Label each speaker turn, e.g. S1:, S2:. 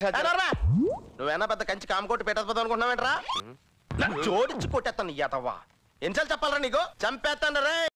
S1: నువ్వేనా పెద్ద కంచి కామకోటి పెట్టకపోతావు అనుకుంటున్నావేంట్రా? జోడించి కొట్టేస్తాను ఎతవ్వా ఎన్నిసార్లు చెప్పాలరా నీకు? చంపేస్తాను రే!